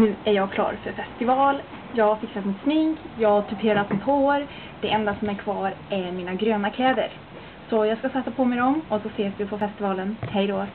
nu är jag klar för festival. Jag har fixat mitt smink, jag har tuperat mitt hår. Det enda som är kvar är mina gröna kläder. Så jag ska sätta på mig dem och så ses vi på festivalen. Hej då!